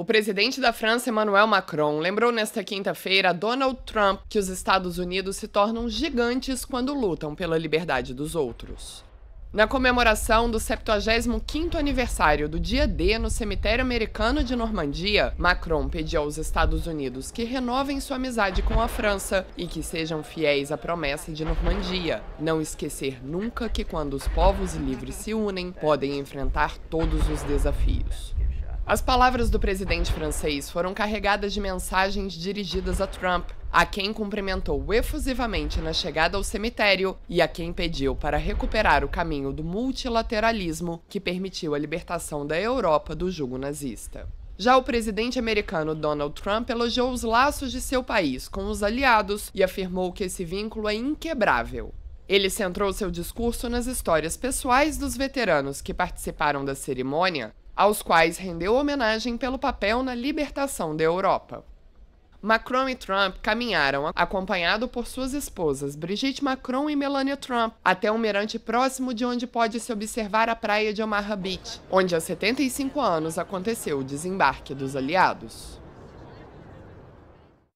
O presidente da França, Emmanuel Macron, lembrou nesta quinta-feira a Donald Trump que os Estados Unidos se tornam gigantes quando lutam pela liberdade dos outros. Na comemoração do 75º aniversário do Dia D no cemitério americano de Normandia, Macron pediu aos Estados Unidos que renovem sua amizade com a França e que sejam fiéis à promessa de Normandia, não esquecer nunca que quando os povos livres se unem, podem enfrentar todos os desafios. As palavras do presidente francês foram carregadas de mensagens dirigidas a Trump, a quem cumprimentou efusivamente na chegada ao cemitério e a quem pediu para recuperar o caminho do multilateralismo que permitiu a libertação da Europa do jugo nazista. Já o presidente americano Donald Trump elogiou os laços de seu país com os aliados e afirmou que esse vínculo é inquebrável. Ele centrou seu discurso nas histórias pessoais dos veteranos que participaram da cerimônia aos quais rendeu homenagem pelo papel na libertação da Europa. Macron e Trump caminharam, acompanhado por suas esposas Brigitte Macron e Melania Trump, até um mirante próximo de onde pode se observar a praia de Omaha Beach, onde há 75 anos aconteceu o desembarque dos aliados.